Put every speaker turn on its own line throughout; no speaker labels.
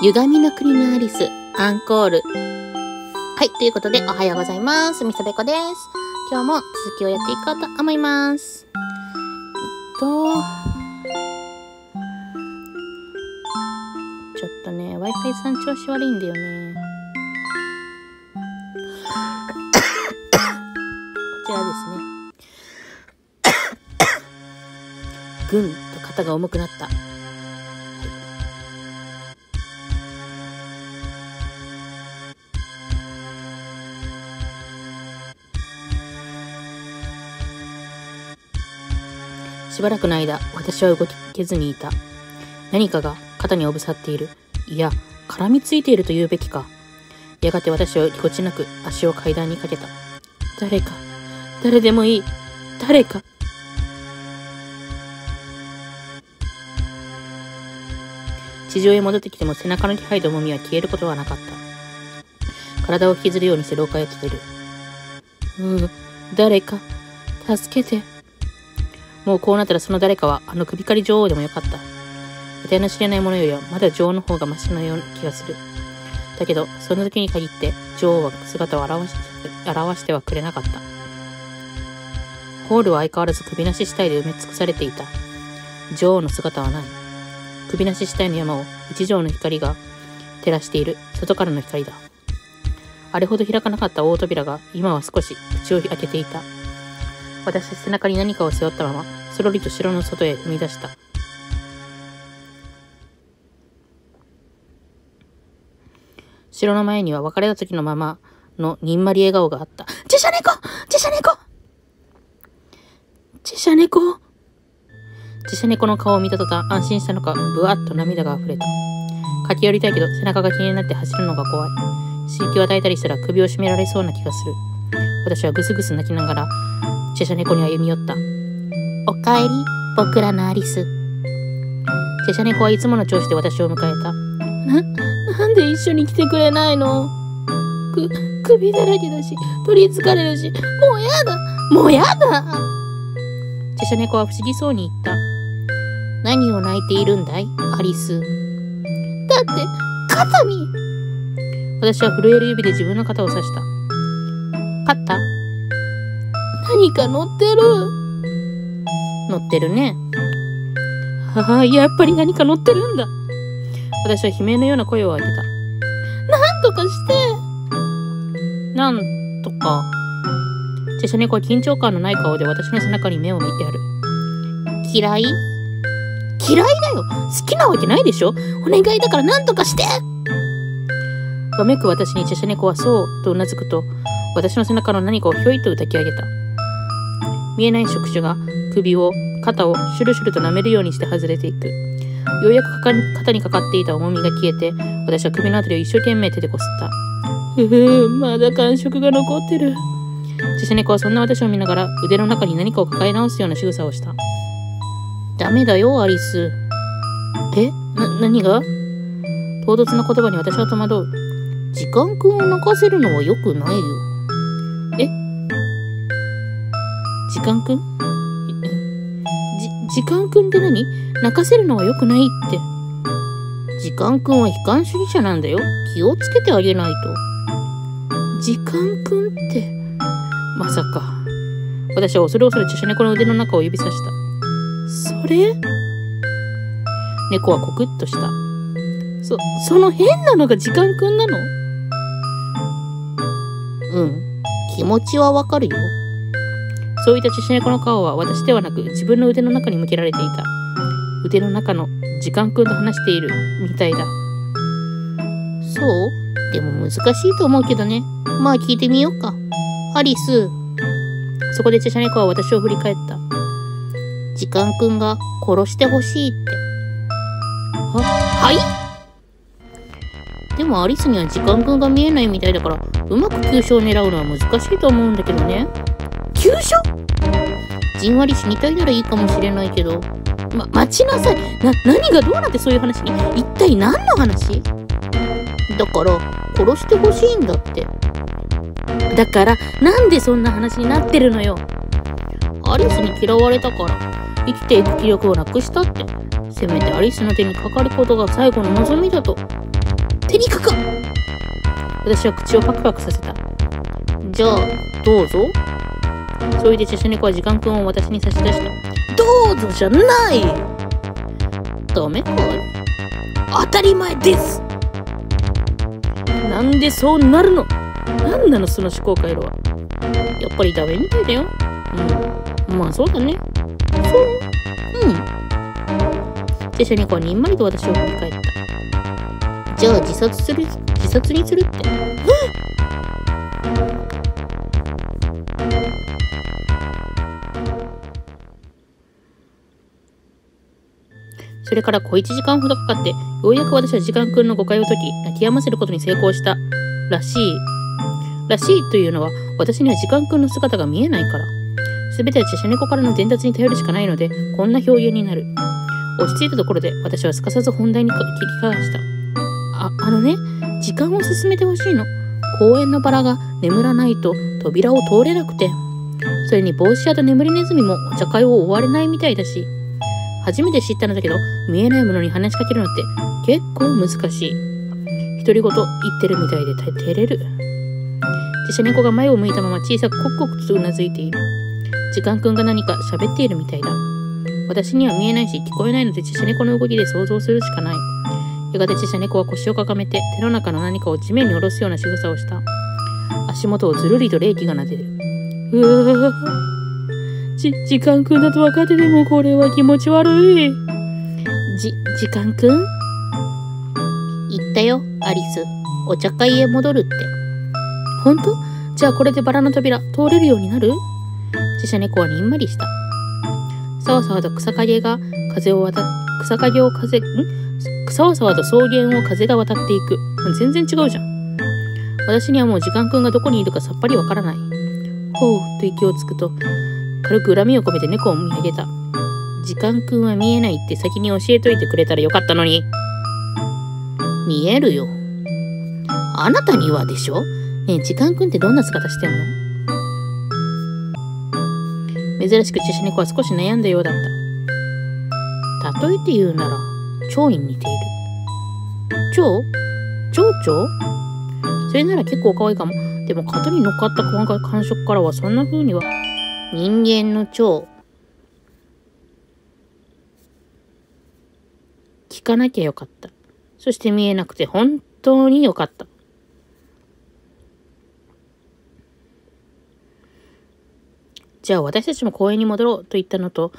歪みの国のアリス、アンコール。はい、ということで、おはようございます。みさべこです。今日も続きをやっていこうと思います。えっと、ちょっとね、Wi-Fi さん調子悪いんだよね。こちらですね。ぐんと肩が重くなった。しばらくの間、私は動けずにいた。何かが肩におぶさっている。いや、絡みついていると言うべきか。やがて私はぎこちなく足を階段にかけた。誰か、誰でもいい。誰か。地上へ戻ってきても背中の気配と重みは消えることはなかった。体を引きずるようにして廊下へと出る。うん、誰か、助けて。もうこうなったらその誰かはあの首狩り女王でもよかった。得体の知れないものよりはまだ女王の方がマシなような気がする。だけど、その時に限って女王は姿を現し現してはくれなかった。ホールは相変わらず首なし死体で埋め尽くされていた。女王の姿はない。首なし死体の山を一条の光が照らしている外からの光だ。あれほど開かなかった大扉が今は少し口を開けていた。私は背中に何かを背負ったまま、そろりと城の外へ踏み出した。城の前には別れた時のままのにんまり笑顔があった。チェシャ猫チェシャ猫チェシャ猫チェシャ猫の顔を見た途端安心したのか、ぶわっと涙が溢れた。駆け寄りたいけど背中が気になって走るのが怖い。刺激を与えたりしたら首を絞められそうな気がする。私はぐすぐす泣きながら、チェシャ猫に歩み寄った。おかえり、僕らのアリス。チェシャ猫はいつもの調子で私を迎えた。な、なんで一緒に来てくれないの？く、首だらけだし、取りつかれるし、もうやだもうやだチェシャ猫は不思議そうに言った。何を泣いているんだいアリス。だって、肩に私は震える指で自分の肩を刺した。勝った？何か乗ってる乗ってるね。ああ、やっぱり何か乗ってるんだ。私は悲鳴のような声を上げた。なんとかしてなんとか。チェシャ猫は緊張感のない顔で私の背中に目を見てやる。嫌い？嫌いだよ好きなわけないでしょお願いだからなんとかしてわめく私にチェシャ猫はそうとうなずくと、私の背中の何かをひょいと抱き上げた。見えない触手が首を、肩をシュルシュルと舐めるようにして外れていく。ようやく肩にかかっていた重みが消えて、私は首のあたりを一生懸命手でこすった。ふふまだ感触が残ってる。チェシャ猫はそんな私を見ながら腕の中に何かを抱え直すような仕草をした。ダメだよ、アリス。えな、何が？唐突な言葉に私は戸惑う。時間くんを泣かせるのは良くないよ。え時間くん？じ、時間くんって何？泣かせるのは良くないって。時間くんは悲観主義者なんだよ。気をつけてあげないと。時間くんって、まさか。私は恐る恐るチェシャ猫の腕の中を指さした。それ？猫はコクッとした。そ、その変なのが時間くんなの？うん。気持ちはわかるよ。そういったチェシャ猫の顔は私ではなく自分の腕の中に向けられていた。腕の中の時間くんと話しているみたいだ。そう？でも難しいと思うけどね。まあ聞いてみようか。アリス。そこでチェシャ猫は私を振り返った。時間くんが殺してほしいって。は、はい？でもアリスには時間くんが見えないみたいだから、うまく急所を狙うのは難しいと思うんだけどね。急所？じんわり死にたいならいいかもしれないけど。ま、待ちなさい。な、何がどうなってそういう話？に一体何の話？だから、殺してほしいんだって。だから、なんでそんな話になってるのよ？アリスに嫌われたから、生きていく気力をなくしたって。せめてアリスの手にかかることが最後の望みだと。手にかく私は口をパクパクさせた。じゃあ、どうぞ。そう言ってチェシャ猫は時間くんを私に差し出した。どうぞじゃないダメかい？当たり前ですなんでそうなるの？なんなのその思考回路は？やっぱりダメみたいだよ。うん。まあそうだね。そう。うん。チェシャ猫はにんまりと私を振り返った。じゃあ自殺する、自殺にするって。それから小一時間ほどかかって、ようやく私は時間くんの誤解を解き、泣き止ませることに成功した。らしい。らしいというのは、私には時間くんの姿が見えないから。すべてはチェシャ猫からの伝達に頼るしかないので、こんな表現になる。落ち着いたところで、私はすかさず本題に切り返した。あ、あのね、時間を進めてほしいの。公園のバラが眠らないと扉を通れなくて。それに帽子屋と眠りネズミもお茶会を終われないみたいだし。初めて知ったのだけど、見えないものに話しかけるのって結構難しい。独り言言ってるみたいで照れる。自社猫が前を向いたまま小さくコクコクとうなずいている。時間くんが何か喋っているみたいだ。私には見えないし聞こえないので自社猫の動きで想像するしかない。やがて自社猫は腰をかがめて手の中の何かを地面に下ろすような仕草をした。足元をずるりと冷気がなでる。うわ。じ、時間くんだと分かっててもこれは気持ち悪い。じ、時間くん？言ったよ、アリス。お茶会へ戻るって。ほんとじゃあこれでバラの扉通れるようになる？自社猫はにんまりした。さわさわと草陰が風を渡っ、草陰を風、ん？さわさわと草原を風が渡っていく。全然違うじゃん。私にはもう時間くんがどこにいるかさっぱりわからない。ほうと息をつくと、軽く恨みを込めて猫を見上げた。時間くんは見えないって先に教えといてくれたらよかったのに。見えるよ。あなたにはでしょ？ねえ、時間くんってどんな姿してんの？珍しくチェシ猫は少し悩んだようだった。例えて言うなら、蝶に似ている。蝶？蝶々？それなら結構可愛いかも。でも型に乗っかった感触からはそんな風には。人間の蝶。聞かなきゃよかった。そして見えなくて本当によかった。じゃあ私たちも公園に戻ろうと言ったのと、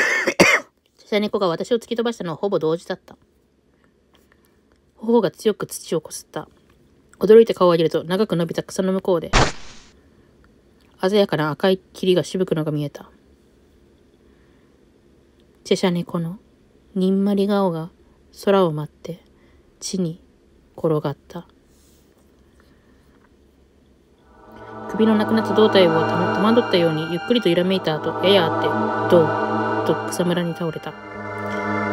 シャ猫が私を突き飛ばしたのはほぼ同時だった。頬が強く土をこすった。驚いて顔を上げると長く伸びた草の向こうで、鮮やかな赤い霧がしぶくのが見えた。チェシャ猫のにんまり顔が空を舞って地に転がった。首のなくなった胴体を戸惑ったようにゆっくりと揺らめいた後、ややあって、ドーと草むらに倒れた。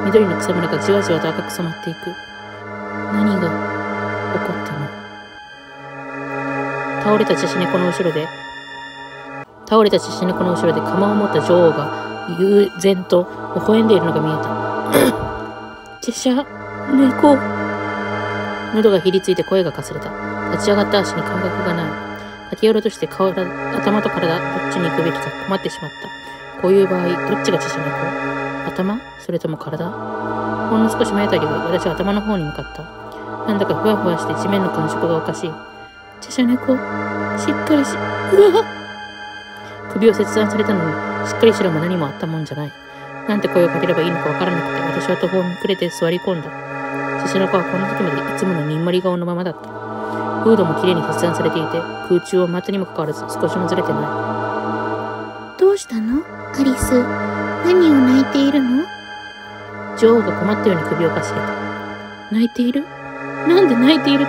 緑の草むらがじわじわと赤く染まっていく。何が起こったの？倒れたチェシャ猫の後ろで、倒れたチェシ猫の後ろで釜を持った女王が悠然と微笑んでいるのが見えた。チェシャ猫。喉がひりついて声がかすれた。立ち上がった足に感覚がない。駆け寄ろうとして顔頭と体、どっちに行くべきか困ってしまった。こういう場合、どっちがチェシャ猫？頭？それとも体？ほんの少し迷ったけど、私は頭の方に向かった。なんだかふわふわして地面の感触がおかしい。チェシャ猫、しっかりし、うわ首を切断されたのに、しっかりしろも何もあったもんじゃない。なんて声をかければいいのかわからなくて、私は途方に暮れて座り込んだ。チェシャ猫はこの時までいつものにんまり顔のままだった。フードもきれいに切断されていて、空中を待ったにもかかわらず少しもずれてない。
どうしたの？アリス。何を泣いているの？
女王が困ったように首をかしげた。泣いている？なんで泣いているっ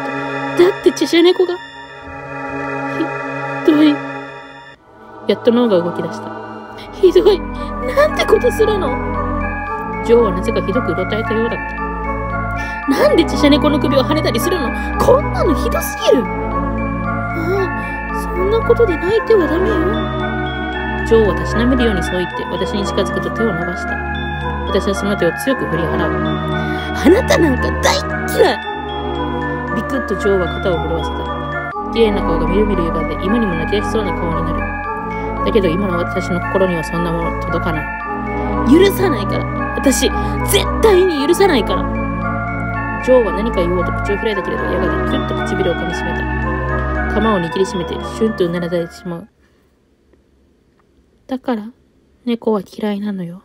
て。だってチェシャ猫が。やっと脳が動き出した。ひどい。なんてことするの？女王はなぜかひどくうろたえたようだった。なんでチェシャ猫の首を跳ねたりするの？こんなのひどすぎるああ、そんなことで泣いてはダメよ。女王はたしなめるようにそう言って私に近づくと手を伸ばした。私はその手を強く振り払う。あなたなんか大っ嫌いビクッとジョーは肩を震わせた。綺麗な顔がみるみる歪んで今にも泣き出しそうな顔になる。だけど今の私の心にはそんなもの届かない。許さないから。私、絶対に許さないから。ジョーは何か言おうと口を開いたけれど、やがてキュッと唇を噛みしめた。鎌を握りしめて、シュンとうならされてしまう。だから、猫は嫌いなのよ。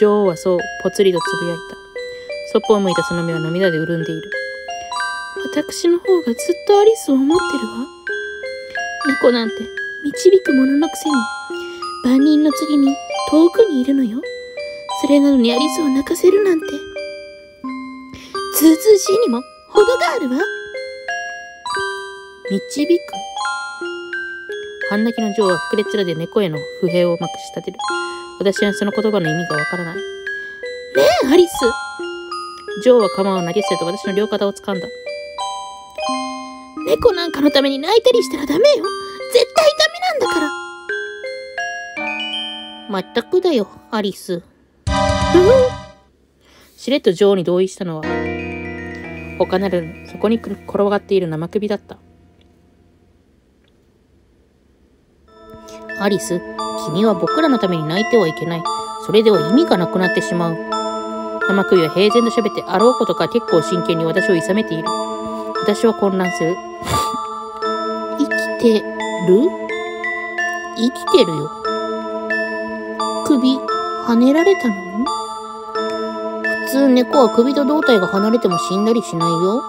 女王はそう、ぽつりとつぶやいた。そっぽを向いたその目は涙で潤んでいる。私の方がずっとアリスを思ってるわ。猫なんて導く者のくせに、万人の次に遠くにいるのよ。それなのにアリスを泣かせるなんて。ずうずうしいにも程があるわ。導く半泣きの女王は膨れ面で猫への不平をまくし立てる。私はその言葉の意味がわからない。ねえ、アリスジョーは鎌を投げ捨てと私の両肩を掴んだ。猫なんかのために泣いたりしたらダメよ絶対ダまったくだよ、アリス。しれっとジョーに同意したのは、他なるそこに転がっている生首だった。アリス、君は僕らのために泣いてはいけない。それでは意味がなくなってしまう。生首は平然と喋ってあろうことか結構真剣に私を諌めている。私は混乱する。生きてる？生きてるよ。首、跳ねられたの？普通猫は首と胴体が離れても死んだりしないよ。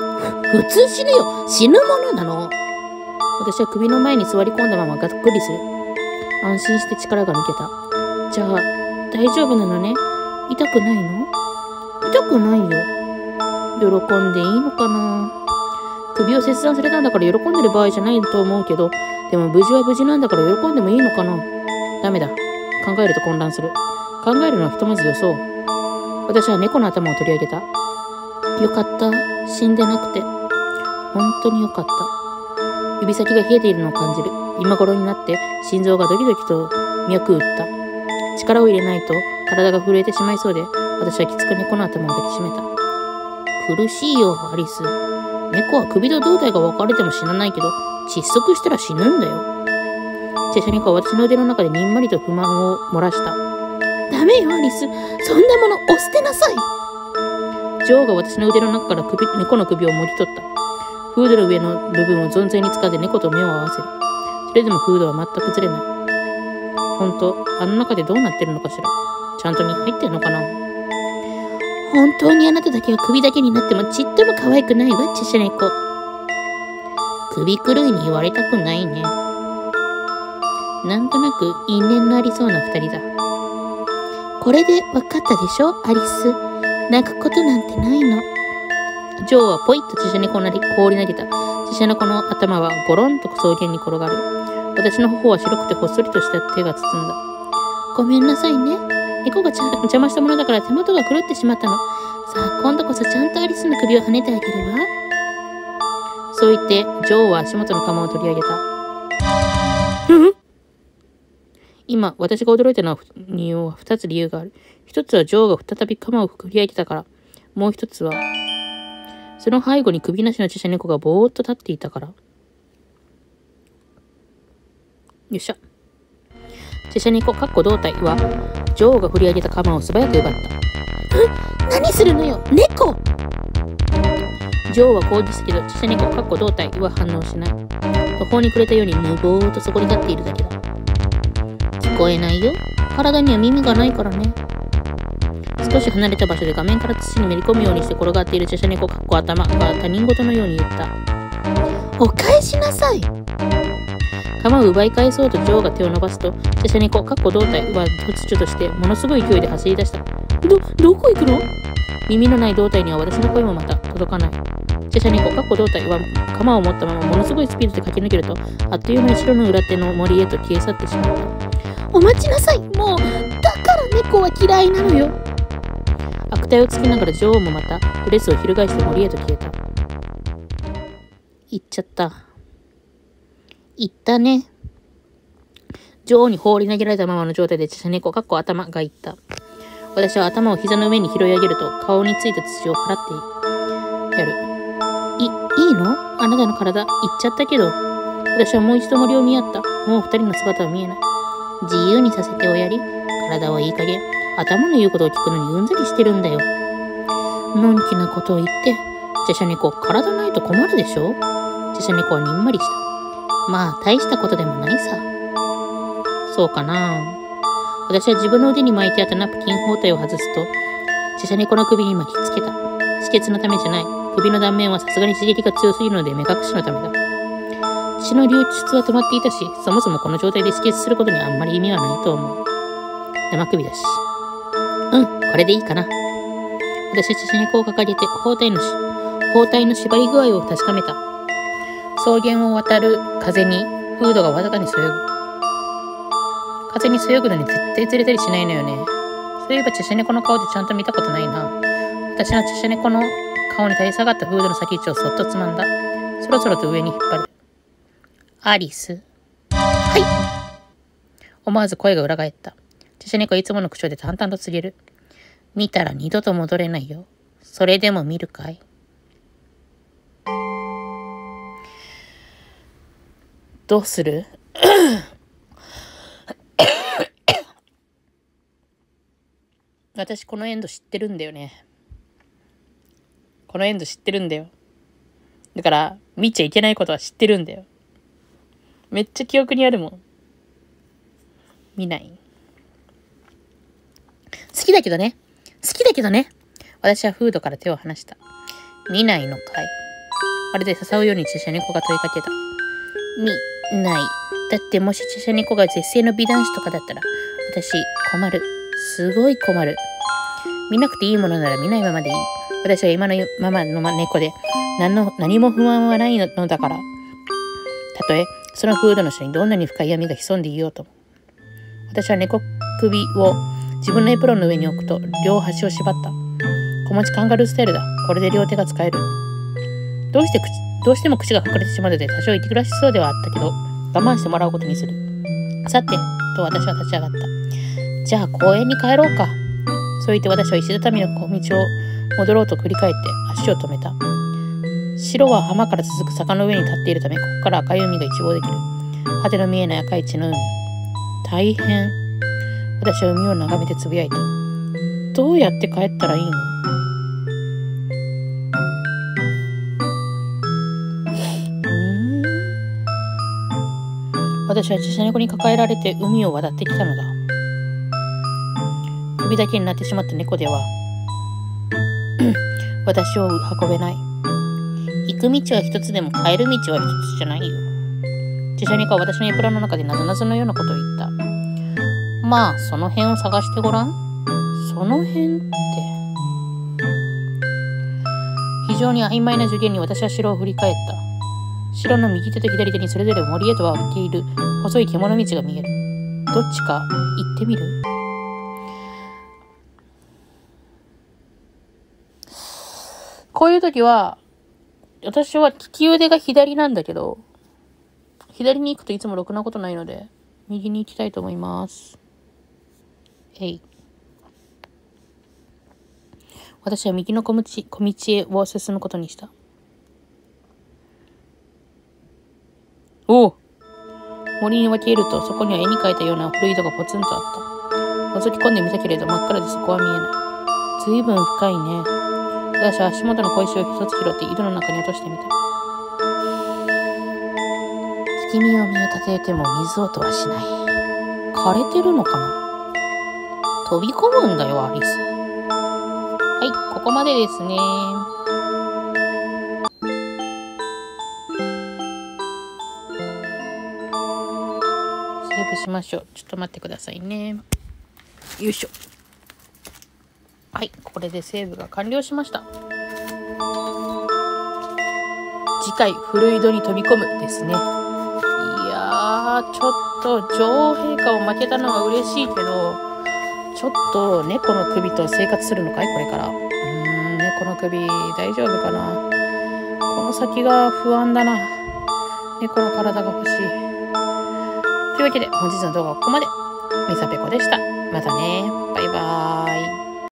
普通死ぬよ死ぬものなの私は首の前に座り込んだままがっくりする。安心して力が抜けた。じゃあ、大丈夫なのね？痛くないの？痛くないよ。喜んでいいのかな？首を切断されたんだから喜んでる場合じゃないと思うけど、でも無事は無事なんだから喜んでもいいのかな？ダメだ。考えると混乱する。考えるのはひとまず予想。私は猫の頭を取り上げた。よかった。死んでなくて。本当によかった。指先が冷えているのを感じる。今頃になって心臓がドキドキと脈打った。力を入れないと体が震えてしまいそうで、私はきつく猫の頭を抱きしめた。苦しいよ、アリス。猫は首と胴体が分かれても死なないけど、窒息したら死ぬんだよ。チェシャ猫は私の腕の中でにんまりと不満を漏らした。ダメよ、アリス。そんなものを捨てなさい。ジョーが私の腕の中から首猫の首をもぎ取った。フードの上の部分を存分に使って猫と目を合わせる。それでもフードは全くずれない。本当あの中でどうなってるのかしら。ちゃんとに入ってんのかな本当にあなただけは首だけになってもちっとも可愛くないわ、チェシャ猫。首狂いに言われたくないね。なんとなく因縁のありそうな二人だ。これで分かったでしょ、アリス。泣くことなんてないの。ジョーはポイッとチェシャ猫なり放り投げた。チェシャ猫の頭はゴロンと草原に転がる。私の頬は白くてほっそりとした手が包んだ。ごめんなさいね。猫が邪魔したものだから手元が狂ってしまったの。さあ、今度こそちゃんとアリスの首を跳ねてあげるわ。そう言って、ジョーは足元の鎌を取り上げた。うん？今、私が驚いたのは二つ理由がある。一つはジョーが再び鎌を振り上げたから。もう一つは、その背後に首なしのチェシャ猫がぼーっと立っていたから。よいしょ。チェシャ猫、かっこ胴体は、女王が振り上げた鎌を素早く奪った。何するのよ？猫女王は抗議したけど、チェシャ猫、かっこ胴体は反応しない。途方に暮れたように無謀とそこに立っているだけだ。聞こえないよ。体には耳がないからね。少し離れた場所で画面から土にめり込むようにして転がっているチェシャ猫かっこ頭が他人事のように言った。お返しなさい弾を奪い返そうとジョーが手を伸ばすと、チェシャ猫かっこ胴体は突如としてものすごい勢いで走り出した。ど、どこ行くの？耳のない胴体には私の声もまた届かない。チェシャ猫かっこ胴体は鎌を持ったままものすごいスピードで駆け抜けると、あっという間に後ろの裏手の森へと消え去ってしまった。お待ちなさいもう、だから猫は嫌いなのよ悪態をつきながら女王もまたドレスを翻して森へと消えた。行っちゃった。行ったね。女王に放り投げられたままの状態でチェシャ猫かっこ頭が言った。私は頭を膝の上に拾い上げると顔についた土を払ってやるいい。いの？あなたの体、行っちゃったけど。私はもう一度森を見合った。もう二人の姿は見えない。自由にさせておやり。体はいい加減。頭の言うことを聞くのにうんざりしてるんだよ。のんきなことを言って。チェシャ猫、体ないと困るでしょ？チェシャ猫はにんまりした。まあ、大したことでもないさ。そうかな私は自分の腕に巻いてあったナプキン包帯を外すと、チェシャ猫の首に巻きつけた。止血のためじゃない。首の断面はさすがに刺激が強すぎるので目隠しのためだ。血の流出は止まっていたし、そもそもこの状態で止血することにあんまり意味はないと思う。生首だし。うん、これでいいかな。私はチェシャ猫を掲げて包帯のし、包帯の縛り具合を確かめた。草原を渡る風にフードがわずかにそよぐ。風にそよぐのに絶対釣れたりしないのよね。そういえばチェシャ猫の顔でちゃんと見たことないな。私のチェシャ猫の顔に垂れ下がったフードの先っちょをそっとつまんだ。そろそろと上に引っ張る。アリス。はい。思わず声が裏返った。チェシャ猫はいつもの口調で淡々と告げる。見たら二度と戻れないよ。それでも見るかいどうする？私このエンド知ってるんだよね。このエンド知ってるんだよ。だから、見ちゃいけないことは知ってるんだよ。めっちゃ記憶にあるもん。見ない。好きだけどね。好きだけどね。私はフードから手を離した。見ないのかいまるで誘うようにチェシャ猫が問いかけた。見ない。だってもしチェシャ猫が絶世の美男子とかだったら、私困る。すごい困る。見なくていいものなら見ないままでいい。私は今のままの猫で何の何も不安はないのだから。たとえそのフードの下にどんなに深い闇が潜んでいようと。私は猫首を自分のエプロンの上に置くと両端を縛った。小持ちカンガルースタイルだ。これで両手が使える。どうして口、どうしても口が隠れてしまうので多少息苦しそうではあったけど、我慢してもらうことにする。さて、と私は立ち上がった。じゃあ公園に帰ろうか。そう言って私は石畳の小道を戻ろうと繰り返って足を止めた。白は浜から続く坂の上に立っているため、ここから赤い海が一望できる。果ての見えない赤い血の海。大変。私は海を眺めてつぶやいた。どうやって帰ったらいいの？私は自社猫に抱えられて海を渡ってきたのだ。首だけになってしまった猫では、私を運べない。く道は一つでも帰る道は一つじゃないよ。自社猫は私のエプロンの中でなぞなぞのようなことを言った。まあ、その辺を探してごらん。その辺って。非常に曖昧な助言に私は城を振り返った。城の右手と左手にそれぞれ森へと分けている細い獣道が見える。どっちか行ってみる？こういう時は、私は利き腕が左なんだけど、左に行くといつもろくなことないので、右に行きたいと思います。えい。私は右の小道小道へを進むことにした。おお森に分けると、そこには絵に描いたような古い井戸がポツンとあった。覗き込んでみたけれど、真っ暗でそこは見えない。ずいぶん深いね。私は足元の小石を一つ拾って井戸の中に落としてみた。月見を身を立てても水音はしない。枯れてるのかな？飛び込むんだよ、アリス。はい、ここまでですね。セーブしましょう。ちょっと待ってくださいね。よいしょ。はい、これでセーブが完了しました。次回、古井戸に飛び込むですね。いやー、ちょっと女王陛下を負けたのは嬉しいけど、ちょっと猫の首と生活するのかい？これから。うーん、猫の首大丈夫かな？この先が不安だな。猫の体が欲しい。というわけで、本日の動画はここまで。みさぺこでした。またね。バイバーイ。